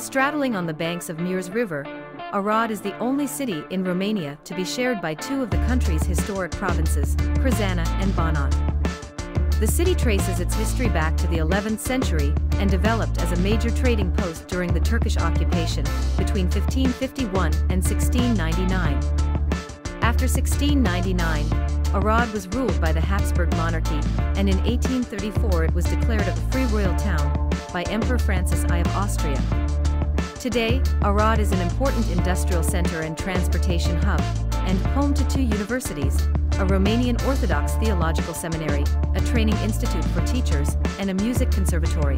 Straddling on the banks of Mureș River, Arad is the only city in Romania to be shared by two of the country's historic provinces, Crișana and Banat. The city traces its history back to the 11th century and developed as a major trading post during the Turkish occupation between 1551 and 1699. After 1699, Arad was ruled by the Habsburg monarchy, and in 1834 it was declared a free royal town by Emperor Francis I of Austria. Today, Arad is an important industrial center and transportation hub, and home to two universities, a Romanian Orthodox Theological Seminary, a training institute for teachers, and a music conservatory.